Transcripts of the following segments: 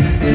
Thank you.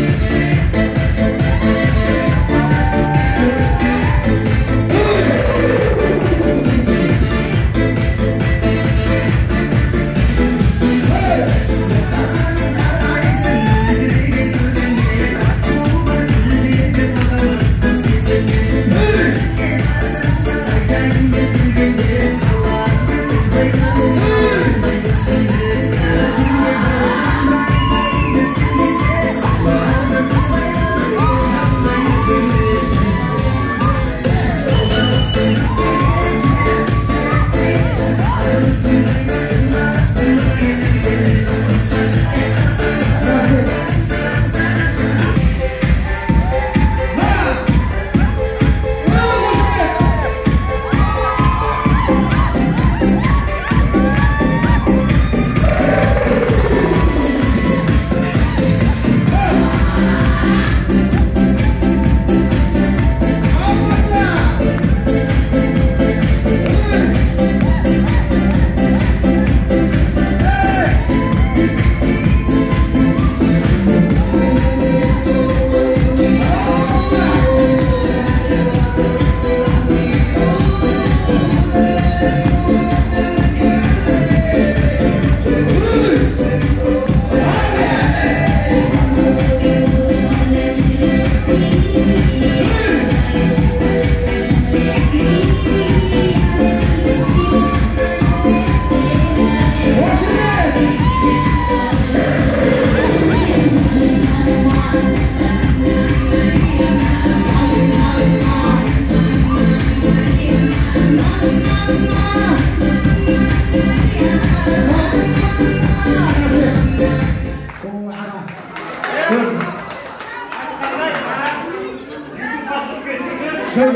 жоқ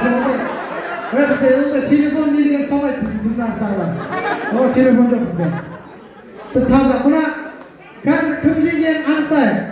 жоқ жоқ бізде телефон не деген ұстамайды біздің тырнақтарға ол телефон жоқ бізде біз таза мына қазір кім